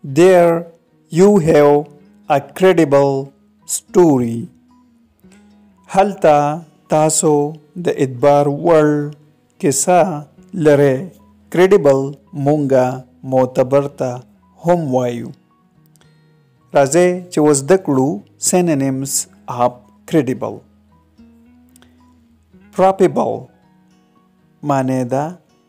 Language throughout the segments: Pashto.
There you have a credible story. هلته تاسو د ادبار وړ کیسه لره کریډیبل مونږه معتبر ته هم وایو راځئ چې اوس زده کړو سینونیمز اف کریډیبل پراپیبل معنی ده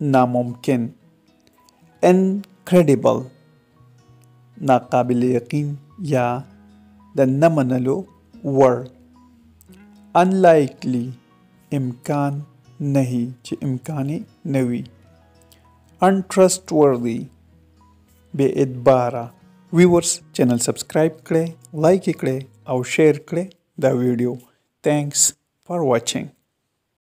ناممکن Incredible ناقابل یقین یا د نه منلو وړ Unlikely امکان نهي چې امکان یې نه وي Untrustworthy بې اعتباره ویورز چینل سبسکرایب کړئ لایک یې کړئ او شیر کړئ دا ویډیو Thanks for watching